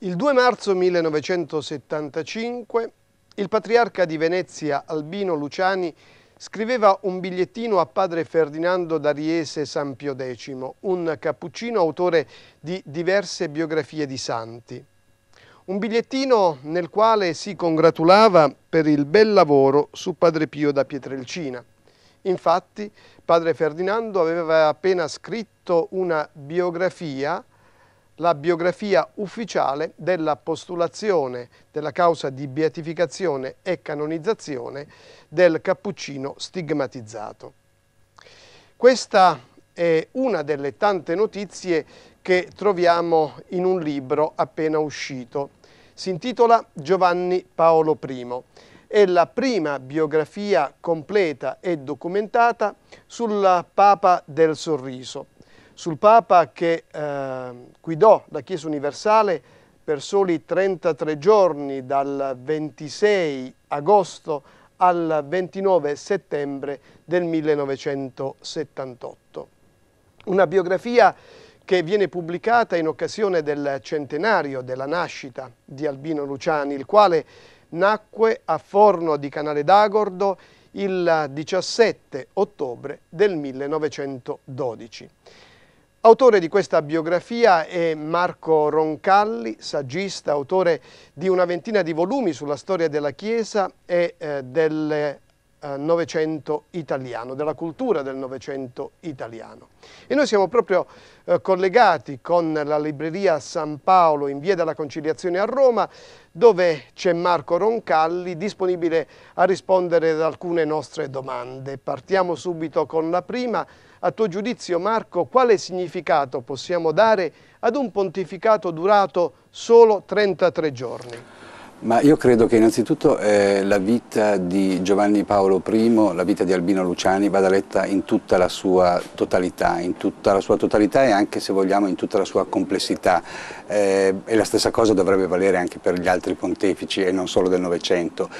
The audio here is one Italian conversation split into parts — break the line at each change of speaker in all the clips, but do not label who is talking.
Il 2 marzo 1975 il patriarca di Venezia Albino Luciani scriveva un bigliettino a padre Ferdinando d'Ariese San Pio X, un cappuccino autore di diverse biografie di santi. Un bigliettino nel quale si congratulava per il bel lavoro su Padre Pio da Pietrelcina. Infatti, padre Ferdinando aveva appena scritto una biografia la biografia ufficiale della postulazione della causa di beatificazione e canonizzazione del cappuccino stigmatizzato. Questa è una delle tante notizie che troviamo in un libro appena uscito. Si intitola Giovanni Paolo I. È la prima biografia completa e documentata sul Papa del Sorriso sul Papa che eh, guidò la Chiesa Universale per soli 33 giorni dal 26 agosto al 29 settembre del 1978. Una biografia che viene pubblicata in occasione del centenario della nascita di Albino Luciani, il quale nacque a Forno di Canale d'Agordo il 17 ottobre del 1912. Autore di questa biografia è Marco Roncalli, saggista, autore di una ventina di volumi sulla storia della Chiesa e eh, del eh, Novecento italiano, della cultura del Novecento italiano. E noi siamo proprio eh, collegati con la libreria San Paolo in via della Conciliazione a Roma, dove c'è Marco Roncalli disponibile a rispondere ad alcune nostre domande. Partiamo subito con la prima. A tuo giudizio, Marco, quale significato possiamo dare ad un pontificato durato solo 33 giorni?
Ma io credo che innanzitutto eh, la vita di Giovanni Paolo I, la vita di Albino Luciani vada letta in tutta la sua totalità, in tutta la sua totalità e anche se vogliamo in tutta la sua complessità. Eh, e la stessa cosa dovrebbe valere anche per gli altri pontefici e non solo del Novecento,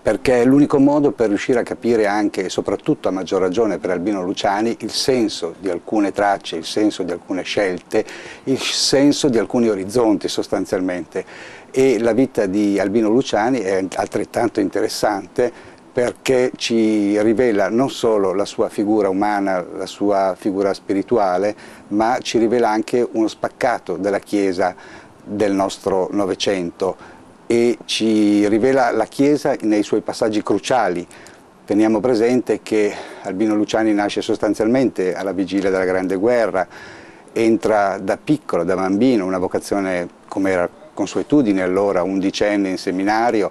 perché è l'unico modo per riuscire a capire anche e soprattutto a maggior ragione per Albino Luciani il senso di alcune tracce, il senso di alcune scelte, il senso di alcuni orizzonti sostanzialmente e la vita di Albino Luciani è altrettanto interessante perché ci rivela non solo la sua figura umana, la sua figura spirituale, ma ci rivela anche uno spaccato della Chiesa del nostro Novecento e ci rivela la Chiesa nei suoi passaggi cruciali. Teniamo presente che Albino Luciani nasce sostanzialmente alla vigilia della Grande Guerra, entra da piccolo, da bambino, una vocazione come era consuetudine allora, undicenne in seminario,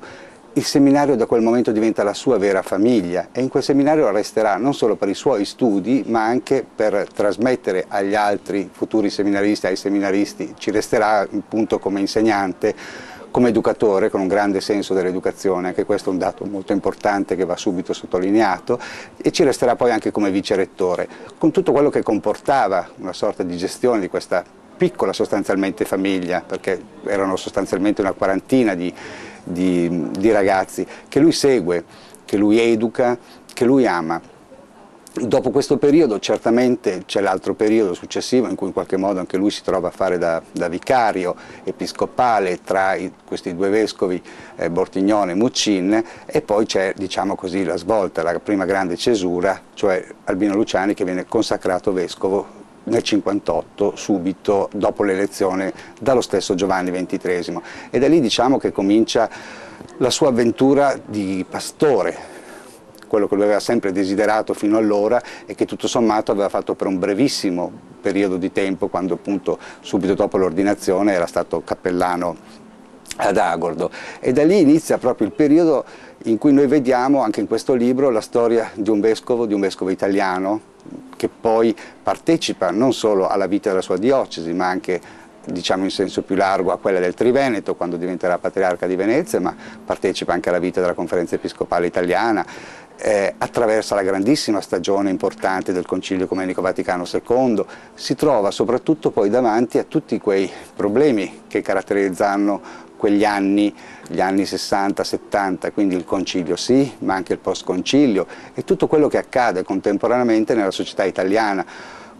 il seminario da quel momento diventa la sua vera famiglia e in quel seminario resterà non solo per i suoi studi ma anche per trasmettere agli altri futuri seminaristi, ai seminaristi, ci resterà appunto come insegnante, come educatore con un grande senso dell'educazione, anche questo è un dato molto importante che va subito sottolineato e ci resterà poi anche come vicerettore, con tutto quello che comportava una sorta di gestione di questa piccola sostanzialmente famiglia, perché erano sostanzialmente una quarantina di, di, di ragazzi, che lui segue, che lui educa, che lui ama. Dopo questo periodo certamente c'è l'altro periodo successivo in cui in qualche modo anche lui si trova a fare da, da vicario episcopale tra i, questi due vescovi eh, Bortignone e Muccin e poi c'è diciamo così la svolta, la prima grande cesura, cioè Albino Luciani che viene consacrato vescovo nel 58, subito dopo l'elezione dallo stesso Giovanni XXIII. E da lì diciamo che comincia la sua avventura di pastore, quello che lui aveva sempre desiderato fino allora e che tutto sommato aveva fatto per un brevissimo periodo di tempo, quando appunto subito dopo l'ordinazione era stato cappellano ad Agordo. E da lì inizia proprio il periodo in cui noi vediamo anche in questo libro la storia di un vescovo, di un vescovo italiano, che poi partecipa non solo alla vita della sua diocesi, ma anche diciamo in senso più largo a quella del Triveneto quando diventerà patriarca di Venezia, ma partecipa anche alla vita della conferenza episcopale italiana, eh, attraversa la grandissima stagione importante del Concilio Ecumenico Vaticano II, si trova soprattutto poi davanti a tutti quei problemi che caratterizzano quegli anni, gli anni 60-70, quindi il concilio sì, ma anche il post-concilio e tutto quello che accade contemporaneamente nella società italiana,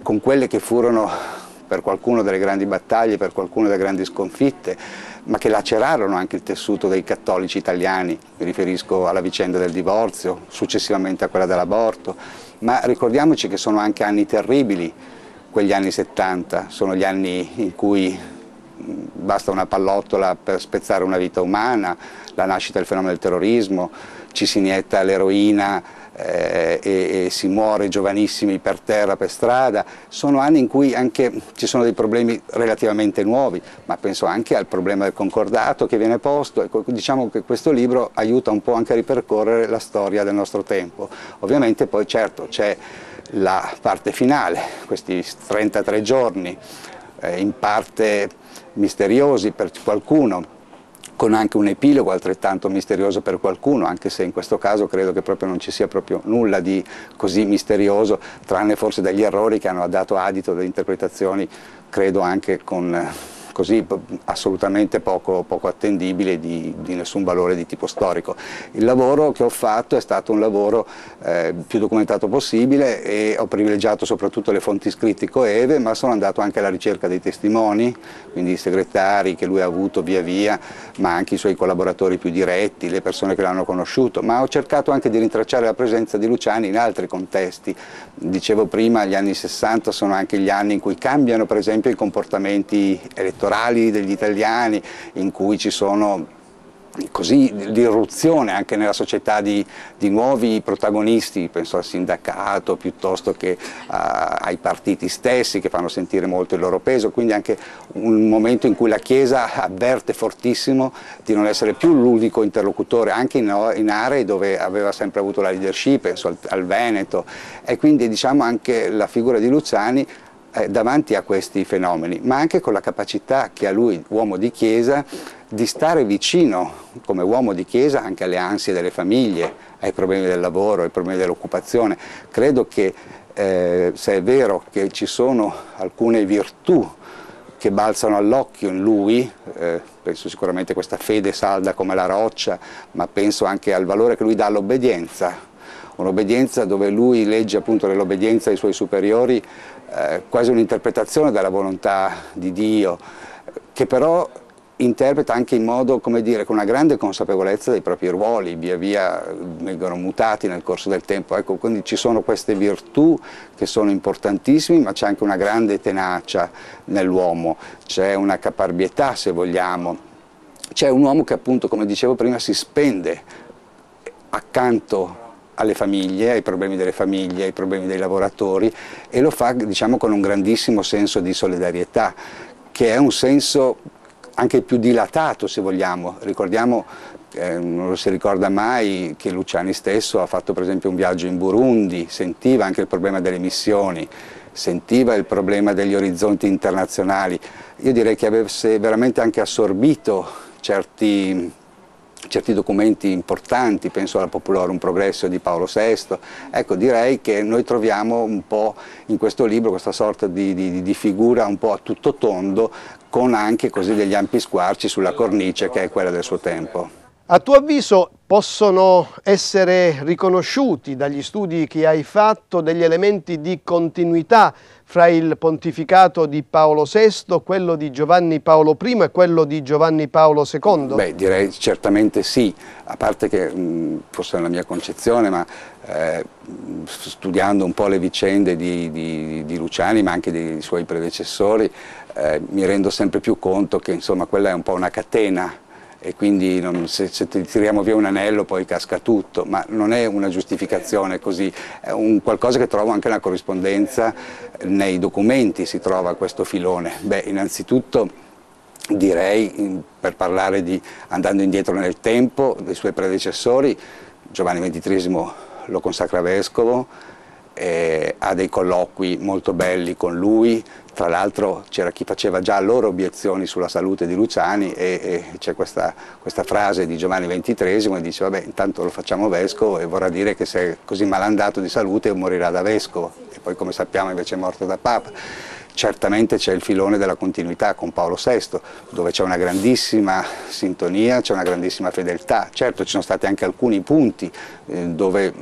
con quelle che furono per qualcuno delle grandi battaglie, per qualcuno delle grandi sconfitte, ma che lacerarono anche il tessuto dei cattolici italiani, mi riferisco alla vicenda del divorzio, successivamente a quella dell'aborto, ma ricordiamoci che sono anche anni terribili, quegli anni 70, sono gli anni in cui basta una pallottola per spezzare una vita umana, la nascita del fenomeno del terrorismo, ci si inietta l'eroina eh, e, e, si muore giovanissimi per terra, per strada, sono anni in cui anche ci sono dei problemi relativamente nuovi, ma penso anche al problema del concordato che viene posto, ecco, diciamo che questo libro aiuta un po' anche a ripercorrere la storia del nostro tempo. Ovviamente poi certo c'è la parte finale, questi 33 giorni, eh, in parte misteriosi per qualcuno, con anche un epilogo altrettanto misterioso per qualcuno, anche se in questo caso credo che proprio non ci sia proprio nulla di così misterioso, tranne forse degli errori che hanno dato adito delle interpretazioni, credo anche con così assolutamente poco, poco attendibile di, di, nessun valore di tipo storico. Il lavoro che ho fatto è stato un lavoro eh, più documentato possibile e ho privilegiato soprattutto le fonti scritte coeve, ma sono andato anche alla ricerca dei testimoni, quindi i segretari che lui ha avuto via via, ma anche i suoi collaboratori più diretti, le persone che l'hanno conosciuto, ma ho cercato anche di rintracciare la presenza di Luciani in altri contesti. Dicevo prima, gli anni 60 sono anche gli anni in cui cambiano per esempio i comportamenti elettorali elettorali degli italiani in cui ci sono così l'irruzione anche nella società di, di, nuovi protagonisti, penso al sindacato piuttosto che a, ai partiti stessi che fanno sentire molto il loro peso, quindi anche un momento in cui la Chiesa avverte fortissimo di non essere più l'unico interlocutore anche in, in, aree dove aveva sempre avuto la leadership, penso al, al Veneto. E quindi diciamo anche la figura di Luciani eh, davanti a questi fenomeni, ma anche con la capacità che ha lui, uomo di Chiesa, di stare vicino come uomo di Chiesa anche alle ansie delle famiglie, ai problemi del lavoro, ai problemi dell'occupazione. Credo che eh, se è vero che ci sono alcune virtù che balzano all'occhio in lui, eh, penso sicuramente a questa fede salda come la roccia, ma penso anche al valore che lui dà all'obbedienza, un'obbedienza dove lui legge appunto nell'obbedienza ai suoi superiori eh, quasi un'interpretazione della volontà di Dio, che però interpreta anche in modo, come dire, con una grande consapevolezza dei propri ruoli, via via vengono mutati nel corso del tempo, ecco, quindi ci sono queste virtù che sono importantissime, ma c'è anche una grande tenacia nell'uomo, c'è una caparbietà se vogliamo, c'è un uomo che appunto, come dicevo prima, si spende accanto alle famiglie, ai problemi delle famiglie, ai problemi dei lavoratori e lo fa diciamo, con un grandissimo senso di solidarietà, che è un senso anche più dilatato se vogliamo. Ricordiamo, eh, non si ricorda mai, che Luciani stesso ha fatto per esempio un viaggio in Burundi, sentiva anche il problema delle missioni, sentiva il problema degli orizzonti internazionali. Io direi che avesse veramente anche assorbito certi certi documenti importanti, penso alla Populorum Progresso di Paolo VI, ecco direi che noi troviamo un po' in questo libro questa sorta di, di, di figura un po' a tutto tondo con anche così degli ampi squarci sulla cornice che è quella del suo tempo.
A tuo avviso possono essere riconosciuti dagli studi che hai fatto degli elementi di continuità fra il pontificato di Paolo VI, quello di Giovanni Paolo I e quello di Giovanni Paolo II?
Beh, direi certamente sì, a parte che mh, forse è la mia concezione, ma eh, studiando un po' le vicende di, di, di, Luciani, ma anche dei suoi predecessori, eh, mi rendo sempre più conto che insomma quella è un po' una catena e quindi non, se, se, tiriamo via un anello poi casca tutto, ma non è una giustificazione così, è un qualcosa che trovo anche nella corrispondenza, nei documenti si trova questo filone. Beh, innanzitutto direi, per parlare di andando indietro nel tempo, dei suoi predecessori, Giovanni XXIII lo consacra vescovo, eh, ha dei colloqui molto belli con lui, tra l'altro c'era chi faceva già loro obiezioni sulla salute di Luciani e, e c'è questa, questa, frase di Giovanni XXIII che dice vabbè intanto lo facciamo vescovo e vorrà dire che se è così malandato di salute morirà da vescovo e poi come sappiamo invece è morto da Papa. Certamente c'è il filone della continuità con Paolo VI, dove c'è una grandissima sintonia, c'è una grandissima fedeltà. Certo ci sono stati anche alcuni punti eh, dove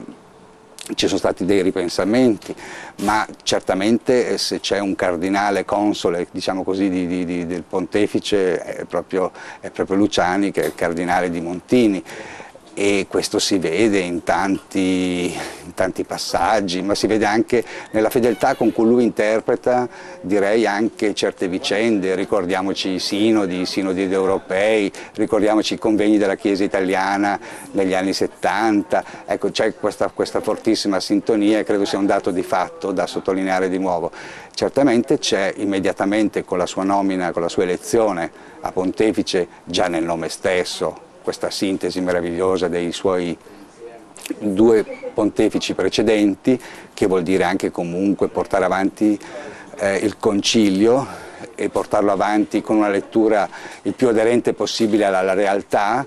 ci sono stati dei ripensamenti, ma certamente eh, se c'è un cardinale console, diciamo così, di, di, di, del pontefice è proprio, è proprio Luciani che è il cardinale di Montini e questo si vede in tanti, in tanti, passaggi, ma si vede anche nella fedeltà con cui lui interpreta, direi anche certe vicende, ricordiamoci i sinodi, i sinodi europei, ricordiamoci i convegni della Chiesa italiana negli anni 70, ecco c'è questa, questa fortissima sintonia e credo sia un dato di fatto da sottolineare di nuovo. Certamente c'è immediatamente con la sua nomina, con la sua elezione a pontefice, già nel nome stesso, questa sintesi meravigliosa dei suoi due pontefici precedenti, che vuol dire anche comunque portare avanti eh, il concilio e portarlo avanti con una lettura il più aderente possibile alla, alla realtà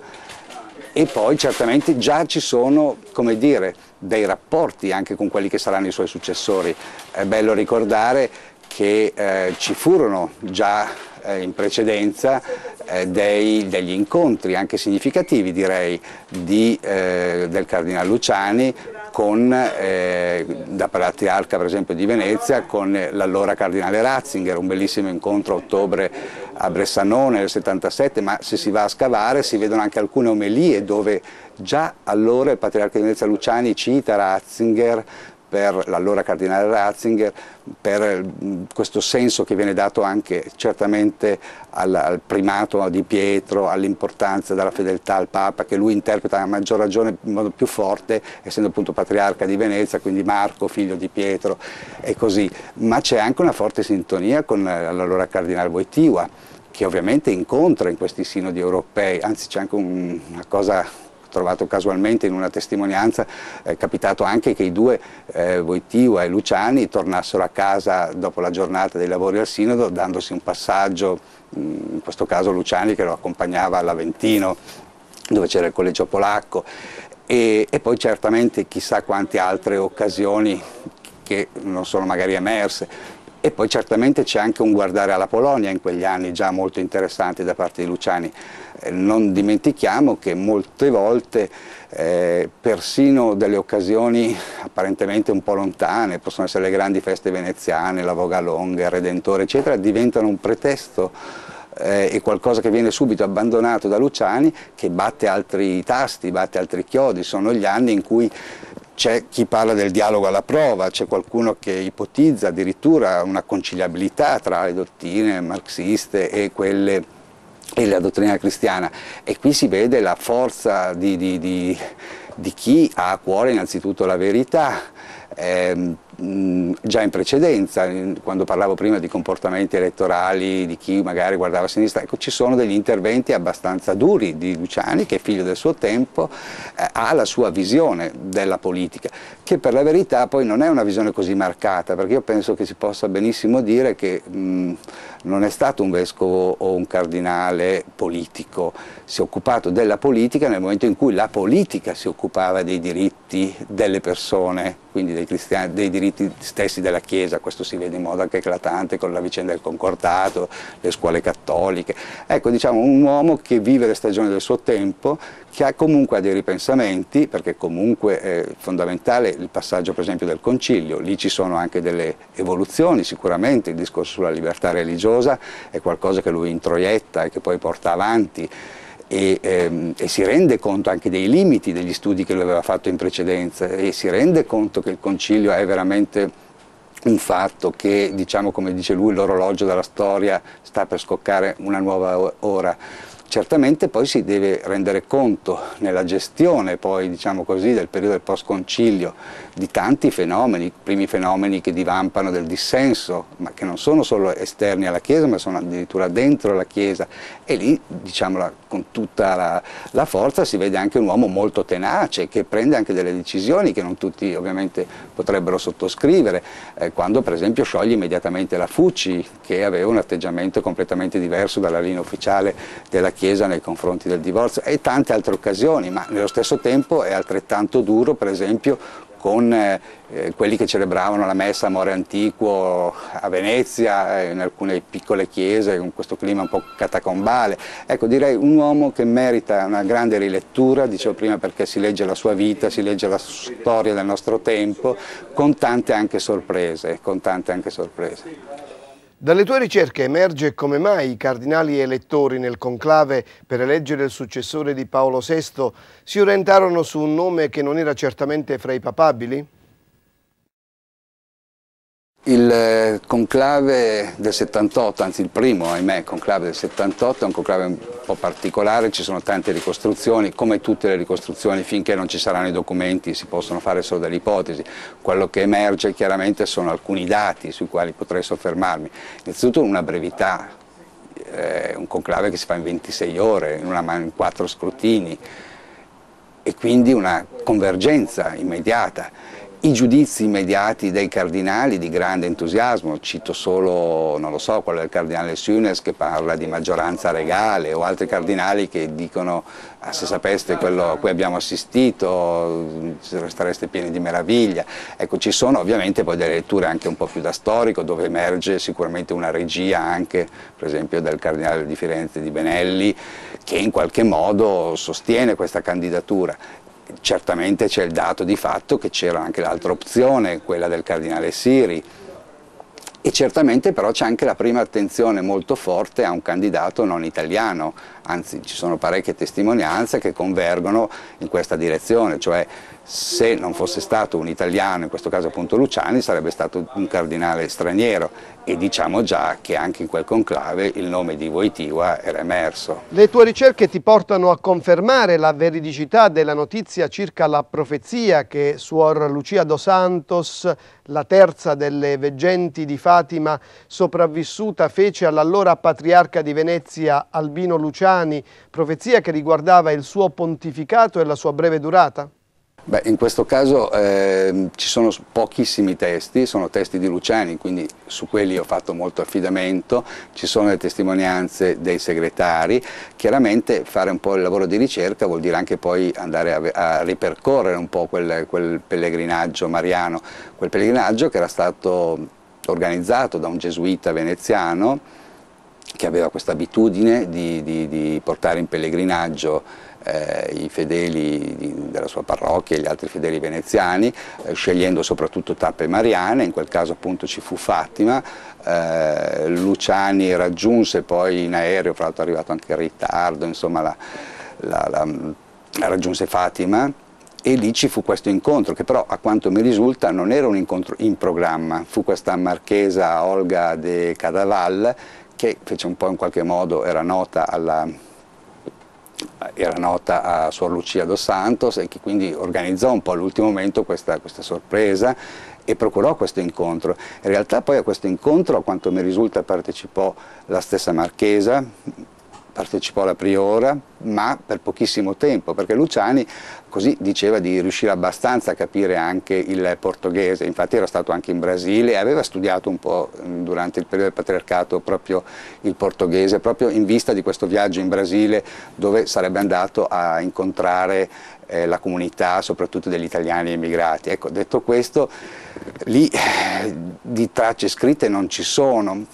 e poi certamente già ci sono, come dire, dei rapporti anche con quelli che saranno i suoi successori. È bello ricordare che eh, ci furono già eh, in precedenza eh, dei, degli incontri anche significativi direi di, eh, del Cardinale Luciani con, eh, da patriarca per esempio di Venezia con l'allora Cardinale Ratzinger, un bellissimo incontro a ottobre a Bressanone nel 77, ma se si va a scavare si vedono anche alcune omelie dove già allora il patriarca di Venezia Luciani cita Ratzinger per l'allora cardinale Ratzinger, per questo senso che viene dato anche certamente al, al primato di Pietro, all'importanza della fedeltà al Papa, che lui interpreta a maggior ragione in modo più forte, essendo appunto patriarca di Venezia, quindi Marco, figlio di Pietro e così. Ma c'è anche una forte sintonia con l'allora cardinale Wojtyła, che ovviamente incontra in questi sinodi europei, anzi c'è anche un, una cosa trovato casualmente in una testimonianza, è capitato anche che i due, eh, Voitiva e Luciani, tornassero a casa dopo la giornata dei lavori al Sinodo dandosi un passaggio, in questo caso Luciani che lo accompagnava all'Aventino dove c'era il collegio polacco. E, e poi certamente chissà quante altre occasioni che non sono magari emerse, e poi certamente c'è anche un guardare alla Polonia in quegli anni già molto interessante da parte di Luciani. Eh, non dimentichiamo che molte volte eh, persino delle occasioni apparentemente un po' lontane, possono essere le grandi feste veneziane, la Voga Longa, il Redentore eccetera, diventano un pretesto eh, e qualcosa che viene subito abbandonato da Luciani che batte altri tasti, batte altri chiodi, sono gli anni in cui c'è chi parla del dialogo alla prova, c'è qualcuno che ipotizza addirittura una conciliabilità tra le dottrine marxiste e quelle e la dottrina cristiana. E qui si vede la forza di, di, di, di chi ha a cuore innanzitutto la verità, eh, già in precedenza, quando parlavo prima di comportamenti elettorali, di chi magari guardava a sinistra, ecco, ci sono degli interventi abbastanza duri di Luciani, che figlio del suo tempo, eh, ha la sua visione della politica, che per la verità poi non è una visione così marcata, perché io penso che si possa benissimo dire che mh, non è stato un vescovo o un cardinale politico, si è occupato della politica nel momento in cui la politica si occupava dei diritti delle persone, quindi dei, dei diritti stessi della Chiesa, questo si vede in modo anche eclatante con la vicenda del concordato, le scuole cattoliche. Ecco, diciamo un uomo che vive le stagioni del suo tempo, che ha comunque dei ripensamenti, perché comunque è fondamentale il passaggio per esempio del concilio, lì ci sono anche delle evoluzioni sicuramente, il discorso sulla libertà religiosa è qualcosa che lui introietta e che poi porta avanti e, ehm, e, si rende conto anche dei limiti degli studi che lui aveva fatto in precedenza e si rende conto che il concilio è veramente un fatto che, diciamo come dice lui, l'orologio della storia sta per scoccare una nuova ora. Certamente poi si deve rendere conto nella gestione poi, diciamo così, del periodo del post-concilio di tanti fenomeni, primi fenomeni che divampano del dissenso, ma che non sono solo esterni alla Chiesa, ma sono addirittura dentro la Chiesa. E lì, diciamola con tutta la, la forza, si vede anche un uomo molto tenace che prende anche delle decisioni che non tutti ovviamente potrebbero sottoscrivere, eh, quando per esempio scioglie immediatamente la Fucci che aveva un atteggiamento completamente diverso dalla linea ufficiale della Chiesa nei confronti del divorzio e tante altre occasioni, ma nello stesso tempo è altrettanto duro per esempio con eh, quelli che celebravano la messa a More Antiquo a Venezia, eh, in alcune piccole chiese, con questo clima un po' catacombale. Ecco, direi un uomo che merita una grande rilettura, dicevo prima perché si legge la sua vita, si legge la storia del nostro tempo, con tante anche sorprese, con tante anche sorprese.
Dalle tue ricerche emerge come mai i cardinali elettori nel conclave per eleggere il successore di Paolo VI si orientarono su un nome che non era certamente fra i papabili?
Il eh, conclave del 78, anzi il primo, ahimè, conclave del 78 è un conclave un po' particolare, ci sono tante ricostruzioni, come tutte le ricostruzioni finché non ci saranno i documenti si possono fare solo delle ipotesi, quello che emerge chiaramente sono alcuni dati sui quali potrei soffermarmi, innanzitutto una brevità, eh, un conclave che si fa in 26 ore, in, una, in quattro scrutini e quindi una convergenza immediata i giudizi immediati dei cardinali di grande entusiasmo, cito solo, non lo so, quello del cardinale Sunes che parla di maggioranza regale o altri cardinali che dicono ah, se sapeste quello a cui abbiamo assistito restereste pieni di meraviglia. Ecco, ci sono ovviamente poi delle letture anche un po' più da storico dove emerge sicuramente una regia anche per esempio del cardinale di Firenze di Benelli che in qualche modo sostiene questa candidatura certamente c'è il dato di fatto che c'era anche l'altra opzione, quella del cardinale Siri, e certamente però c'è anche la prima attenzione molto forte a un candidato non italiano, anzi ci sono parecchie testimonianze che convergono in questa direzione, cioè se non fosse stato un italiano, in questo caso appunto Luciani, sarebbe stato un cardinale straniero e diciamo già che anche in quel conclave il nome di Wojtyła era emerso.
Le tue ricerche ti portano a confermare la veridicità della notizia circa la profezia che Suor Lucia dos Santos, la terza delle veggenti di Fatima, sopravvissuta, fece all'allora patriarca di Venezia Albino Luciani, profezia che riguardava il suo pontificato e la sua breve durata?
Beh, in questo caso eh, ci sono pochissimi testi, sono testi di Luciani, quindi su quelli ho fatto molto affidamento, ci sono le testimonianze dei segretari, chiaramente fare un po' il lavoro di ricerca vuol dire anche poi andare a, a ripercorrere un po' quel, quel pellegrinaggio mariano, quel pellegrinaggio che era stato organizzato da un gesuita veneziano che aveva questa abitudine di, di, di portare in pellegrinaggio eh, i fedeli di, della sua parrocchia e gli altri fedeli veneziani, eh, scegliendo soprattutto tappe mariane, in quel caso appunto ci fu Fatima, eh, Luciani raggiunse poi in aereo, fra l'altro è arrivato anche in ritardo, insomma la, la, la, raggiunse Fatima. E lì ci fu questo incontro che però a quanto mi risulta non era un incontro in programma, fu questa marchesa Olga de Cadaval che fece un po' in qualche modo, era nota alla era nota a Suor Lucia dos Santos e che quindi organizzò un po' all'ultimo momento questa, questa sorpresa e procurò questo incontro. In realtà poi a questo incontro, a quanto mi risulta, partecipò la stessa Marchesa, partecipò alla Priora, ma per pochissimo tempo, perché Luciani così diceva di riuscire abbastanza a capire anche il portoghese, infatti era stato anche in Brasile e aveva studiato un po' durante il periodo del patriarcato proprio il portoghese, proprio in vista di questo viaggio in Brasile dove sarebbe andato a incontrare eh, la comunità soprattutto degli italiani emigrati. Ecco, detto questo, lì eh, di tracce scritte non ci sono,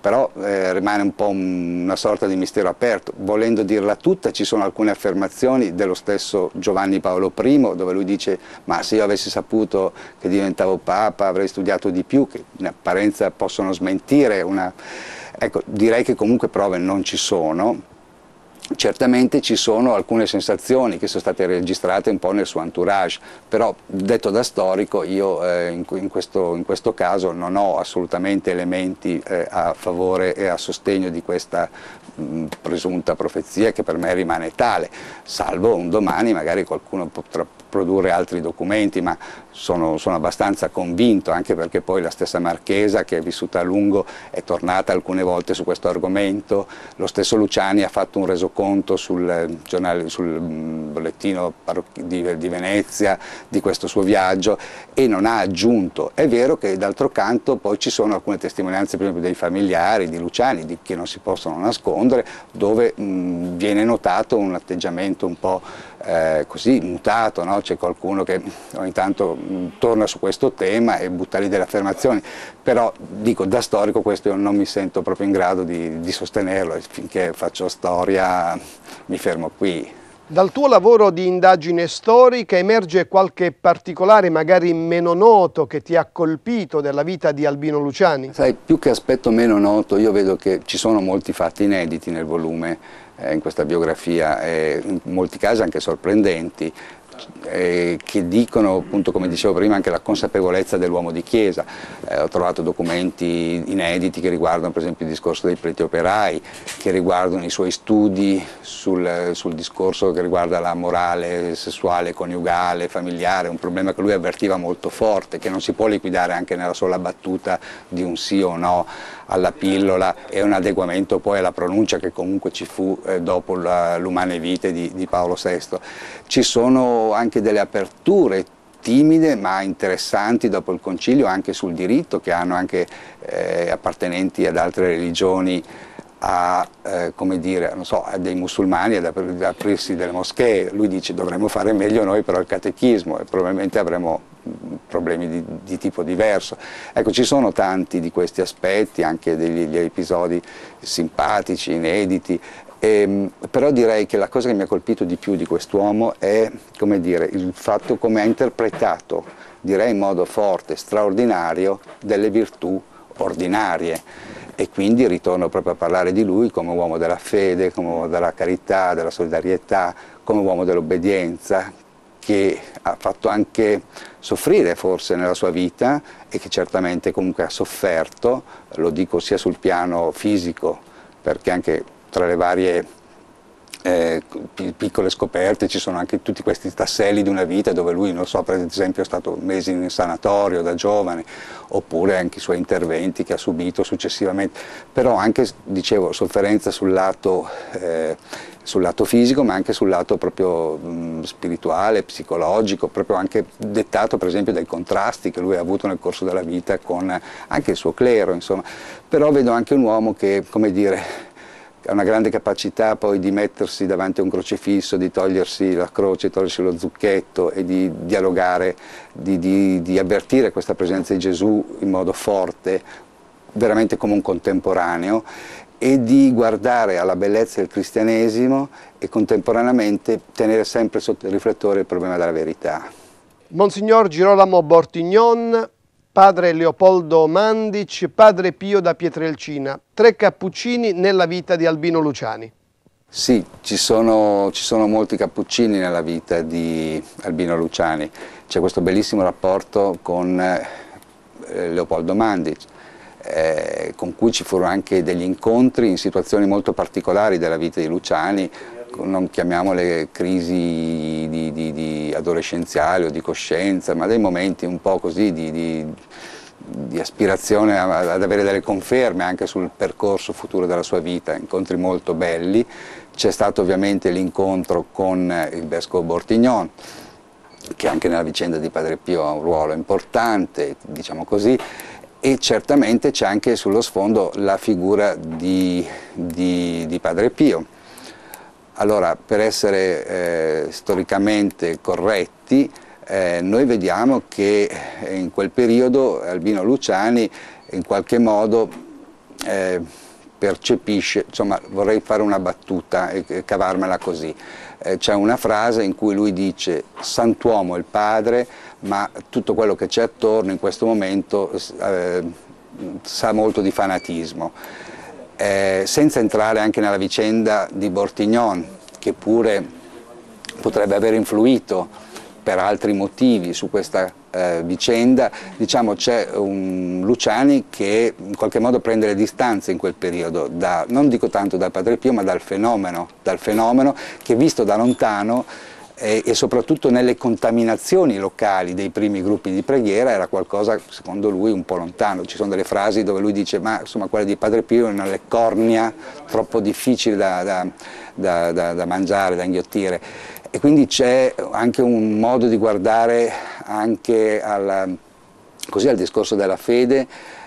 però eh, rimane un po' un, una sorta di mistero aperto. Volendo dirla tutta ci sono alcune affermazioni dello stesso Giovanni Paolo I dove lui dice ma se io avessi saputo che diventavo Papa avrei studiato di più, che in apparenza possono smentire una... Ecco, direi che comunque prove non ci sono, Certamente ci sono alcune sensazioni che sono state registrate un po' nel suo entourage, però detto da storico io eh, in, questo, in, questo, caso non ho assolutamente elementi eh, a favore e a sostegno di questa mh, presunta profezia che per me rimane tale, salvo un domani magari qualcuno potrà produrre altri documenti, ma sono, sono, abbastanza convinto, anche perché poi la stessa Marchesa, che è vissuta a lungo, è tornata alcune volte su questo argomento, lo stesso Luciani ha fatto un resoconto sul, giornale, sul mm, bollettino di, di Venezia di questo suo viaggio e non ha aggiunto. È vero che d'altro canto poi ci sono alcune testimonianze, per esempio dei familiari di Luciani, di, che non si possono nascondere, dove mh, mm, viene notato un atteggiamento un po' eh, così mutato, no? c'è qualcuno che ogni tanto mh, torna su questo tema e butta lì delle affermazioni, però dico da storico questo io non mi sento proprio in grado di, di sostenerlo e finché faccio storia mi fermo qui.
Dal tuo lavoro di indagine storica emerge qualche particolare, magari meno noto, che ti ha colpito della vita di Albino Luciani?
Sai, più che aspetto meno noto, io vedo che ci sono molti fatti inediti nel volume, in questa biografia, eh, in molti casi anche sorprendenti, eh, che dicono, appunto, come dicevo prima, anche la consapevolezza dell'uomo di chiesa. Eh, ho trovato documenti inediti che riguardano per esempio il discorso dei preti operai, che riguardano i suoi studi sul, sul discorso che riguarda la morale sessuale, coniugale, familiare, un problema che lui avvertiva molto forte, che non si può liquidare anche nella sola battuta di un sì o no alla pillola e un adeguamento poi alla pronuncia che comunque ci fu eh, dopo l'umane vite di, di Paolo VI. Ci sono anche delle aperture timide ma interessanti dopo il concilio anche sul diritto che hanno anche eh, appartenenti ad altre religioni a, eh, dire, so, a, dei musulmani ad aprirsi delle moschee, lui dice dovremmo fare meglio noi però il catechismo e probabilmente avremo problemi di, di, tipo diverso. Ecco, ci sono tanti di questi aspetti, anche degli episodi simpatici, inediti, e, però direi che la cosa che mi ha colpito di più di quest'uomo è dire, il fatto come ha interpretato, direi in modo forte, straordinario, delle virtù ordinarie. E quindi ritorno proprio a parlare di lui come uomo della fede, come uomo della carità, della solidarietà, come uomo dell'obbedienza, che ha fatto anche soffrire forse nella sua vita e che certamente comunque ha sofferto, lo dico sia sul piano fisico, perché anche tra le varie eh, piccole scoperte ci sono anche tutti questi tasselli di una vita dove lui, non so, per esempio è stato mesi in sanatorio da giovane, oppure anche i suoi interventi che ha subito successivamente, però anche, dicevo, sofferenza sul lato, eh, sul lato fisico ma anche sul lato proprio mh, spirituale, psicologico, proprio anche dettato per esempio dai contrasti che lui ha avuto nel corso della vita con anche il suo clero, insomma, però vedo anche un uomo che, come dire, ha una grande capacità poi di mettersi davanti a un crocefisso, di togliersi la croce, togliersi lo zucchetto e di dialogare, di, di, di avvertire questa presenza di Gesù in modo forte, veramente come un contemporaneo e di guardare alla bellezza del cristianesimo e contemporaneamente tenere sempre sotto il riflettore il problema della verità.
Monsignor Girolamo Bortignon, padre Leopoldo Mandic, padre Pio da Pietrelcina, tre cappuccini nella vita di Albino Luciani.
Sì, ci sono, ci sono molti cappuccini nella vita di Albino Luciani, c'è questo bellissimo rapporto con eh, Leopoldo Mandic, eh, con cui ci furono anche degli incontri in situazioni molto particolari della vita di Luciani, non chiamiamole crisi di, di, di adolescenziali o di coscienza, ma dei momenti un po' così di, di aspirazione ad avere delle conferme anche sul percorso futuro della sua vita, incontri molto belli. C'è stato ovviamente l'incontro con il Vescovo Bortignon, che anche nella vicenda di Padre Pio ha un ruolo importante, diciamo così, e certamente c'è anche sullo sfondo la figura di, di, di Padre Pio allora, per essere eh, storicamente corretti, eh, noi vediamo che in quel periodo Albino Luciani in qualche modo eh, percepisce, insomma vorrei fare una battuta e cavarmela così, eh, c'è una frase in cui lui dice santuomo il padre ma tutto quello che c'è attorno in questo momento eh, sa molto di fanatismo eh, senza entrare anche nella vicenda di Bortignon, che pure potrebbe aver influito per altri motivi su questa eh, vicenda, diciamo c'è un Luciani che in qualche modo prende le distanze in quel periodo, da, non dico tanto dal Padre Pio ma dal fenomeno, dal fenomeno che visto da lontano e, soprattutto nelle contaminazioni locali dei primi gruppi di preghiera era qualcosa secondo lui un po' lontano, ci sono delle frasi dove lui dice ma insomma quella di Padre Pio è una leccornia troppo difficile da, da, da, da mangiare, da inghiottire e quindi c'è anche un modo di guardare anche al, così, al discorso della fede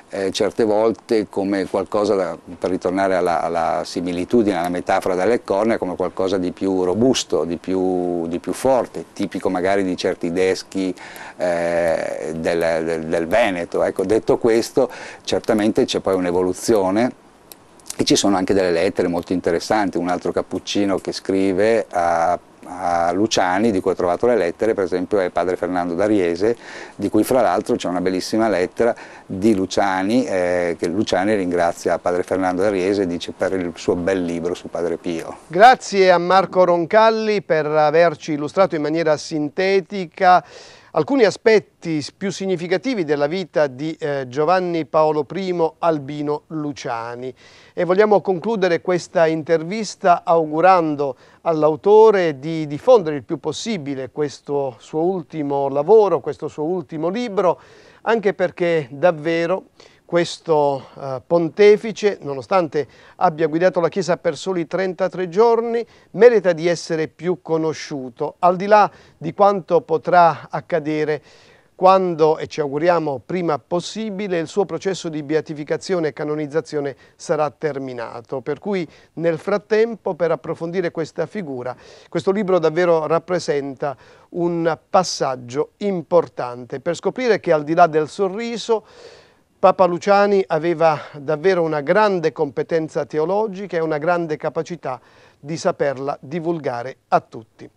eh, certe volte come qualcosa, da, per ritornare alla, alla, similitudine, alla metafora delle corna, come qualcosa di più robusto, di più, di più forte, tipico magari di certi deschi eh, del, del, del, Veneto. Ecco, detto questo, certamente c'è poi un'evoluzione e ci sono anche delle lettere molto interessanti, un altro cappuccino che scrive a a Luciani, di cui ho trovato le lettere, per esempio è padre Fernando D'Ariese, di cui fra l'altro c'è una bellissima lettera di Luciani, eh, che Luciani ringrazia padre Fernando D'Ariese dice per il suo bel libro su Padre Pio.
Grazie a Marco Roncalli per averci illustrato in maniera sintetica alcuni aspetti più significativi della vita di eh, Giovanni Paolo I Albino Luciani. E vogliamo concludere questa intervista augurando all'autore di diffondere il più possibile questo suo ultimo lavoro, questo suo ultimo libro, anche perché davvero questo eh, pontefice, nonostante abbia guidato la Chiesa per soli 33 giorni, merita di essere più conosciuto, al di là di quanto potrà accadere quando, e ci auguriamo prima possibile, il suo processo di beatificazione e canonizzazione sarà terminato. Per cui nel frattempo, per approfondire questa figura, questo libro davvero rappresenta un passaggio importante per scoprire che al di là del sorriso, Papa Luciani aveva davvero una grande competenza teologica e una grande capacità di saperla divulgare a tutti.